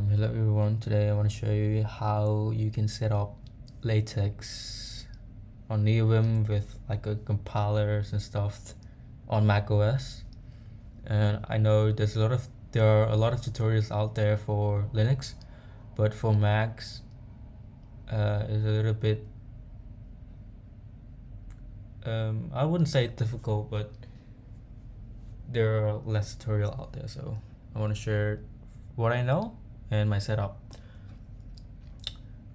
Um, hello everyone, today I want to show you how you can set up LaTeX on NeoVim with like a compilers and stuff on Mac OS. And I know there's a lot of there are a lot of tutorials out there for Linux, but for Macs uh, is a little bit um, I wouldn't say difficult, but there are less tutorial out there, so I want to share what I know and my setup.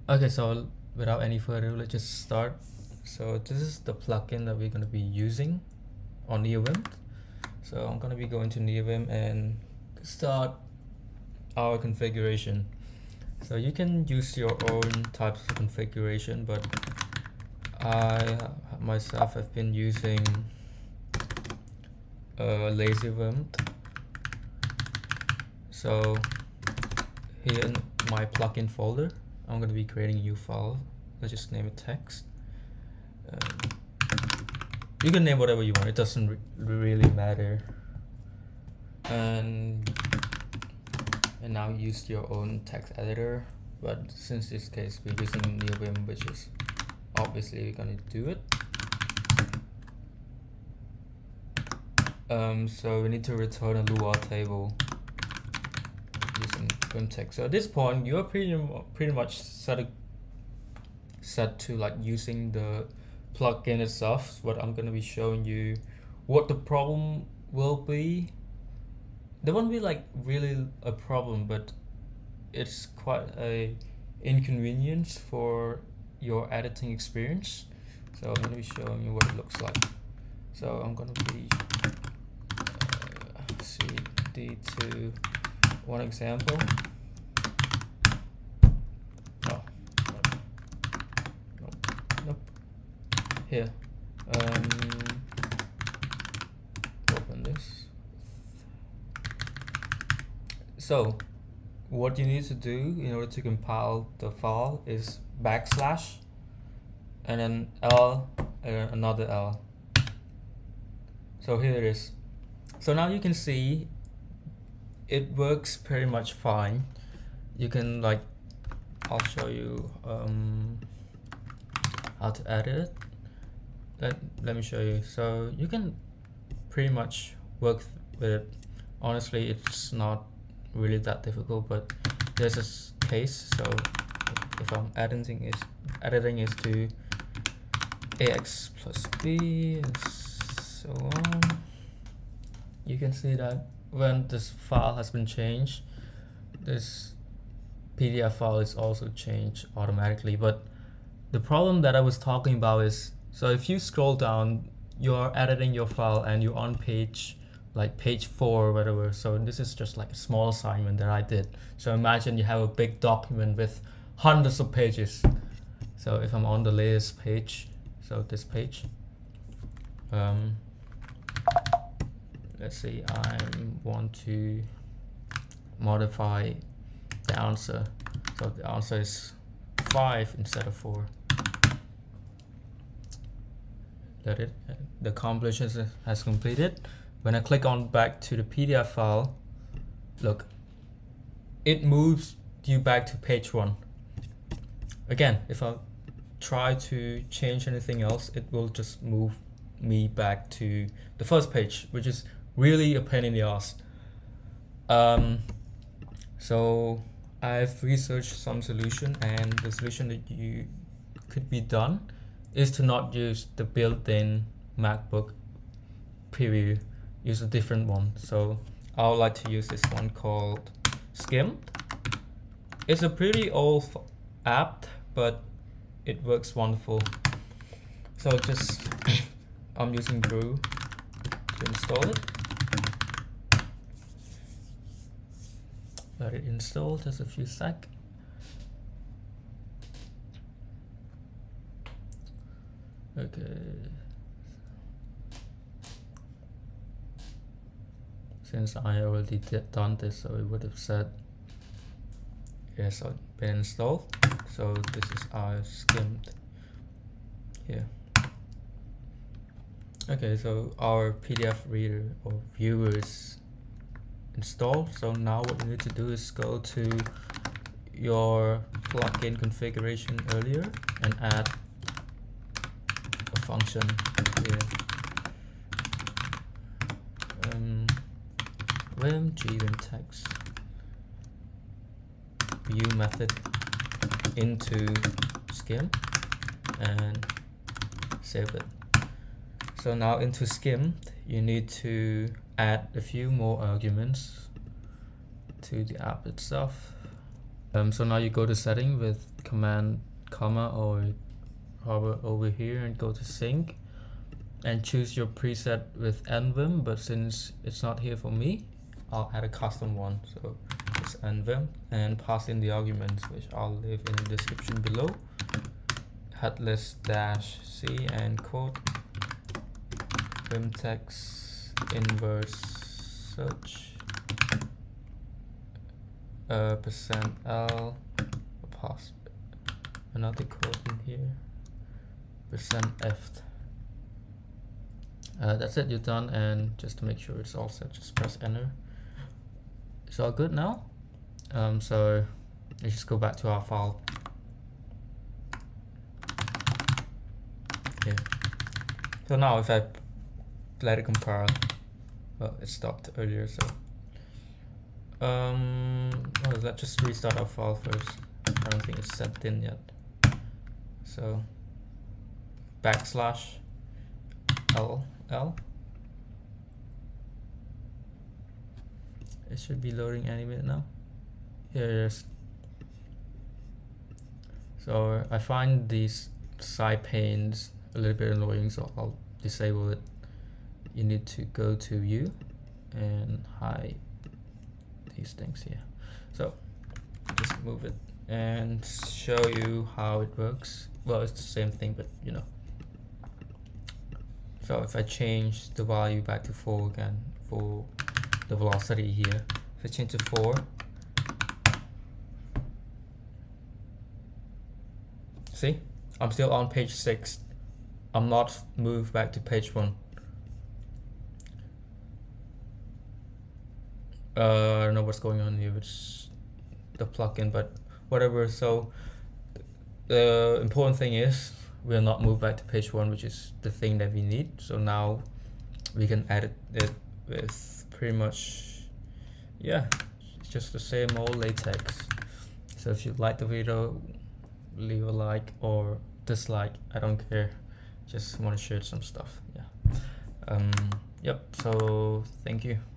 Okay, so without any further ado, let's just start. So this is the plugin that we're going to be using on NeoVim. So I'm going to be going to NeoVim and start our configuration. So you can use your own types of configuration, but I myself have been using uh, LazyVim. So in my plugin folder, I'm going to be creating a new file. Let's just name it text. Um, you can name whatever you want. It doesn't re really matter. And and now use your own text editor. But since this case we're using NeoVim, which is obviously we're gonna do it. Um, so we need to return a Lua table So at this point, you are pretty pretty much set set to like using the plugin itself. What I'm gonna be showing you, what the problem will be. There won't be like really a problem, but it's quite a inconvenience for your editing experience. So I'm gonna be showing you what it looks like. So I'm gonna be uh, cd to one example. No, nope, nope. Here, um, open this. So, what you need to do in order to compile the file is backslash and then L and another L. So here it is. So now you can see it works pretty much fine. You can like, I'll show you um, how to edit it. Let, let me show you. So you can pretty much work with it. Honestly, it's not really that difficult, but there's a case. So if I'm editing is editing is to ax plus b and so on, you can see that when this file has been changed, this PDF file is also changed automatically. But the problem that I was talking about is, so if you scroll down, you're editing your file and you're on page like page four or whatever. So this is just like a small assignment that I did. So imagine you have a big document with hundreds of pages. So if I'm on the latest page, so this page, um, let's see I want to modify the answer. So the answer is 5 instead of 4 that it uh, the completion has completed. When I click on back to the PDF file look it moves you back to page 1 again if I try to change anything else it will just move me back to the first page which is really a pain in the ass. Um, so I've researched some solution and the solution that you could be done is to not use the built-in MacBook preview, use a different one. So I would like to use this one called Skim. It's a pretty old app, but it works wonderful. So just I'm using Brew to install it. Let it install just a few sec. Okay. Since I already did done this so it would have said yes it's been installed. So this is our skimmed here. Okay so our PDF reader or viewers installed so now what you need to do is go to your plugin configuration earlier and add a function here. Um, vim g vimtex view method into skim and save it. So now into skim, you need to add a few more arguments to the app itself. Um, so now you go to setting with command comma or hover over here and go to sync. And choose your preset with nvim but since it's not here for me I'll add a custom one. So it's nvim and pass in the arguments which I'll leave in the description below. Headless dash c and quote Vimtex inverse search. Uh, percent l pass another quote in here. Percent f. Uh, that's it you're done and just to make sure it's all set just press enter. It's all good now? Um, so let's just go back to our file. Yeah. So now if I let it compile well it stopped earlier so. Um well, let's just restart our file first? I don't think it's set in yet. So backslash L L. It should be loading any minute now. Here it is. So I find these side panes a little bit annoying so I'll disable it you need to go to view and hide these things here. So just move it and show you how it works. Well it's the same thing but you know. So if I change the value back to 4 again for the velocity here if I change to 4 see? I'm still on page 6 I'm not moved back to page 1 uh, I don't know what's going on here with the plugin but whatever so the important thing is we're not moved back to page one which is the thing that we need. So now we can edit it with pretty much yeah it's just the same old LaTeX. So if you like the video leave a like or dislike I don't care. Just want to share some stuff yeah. Um yep so thank you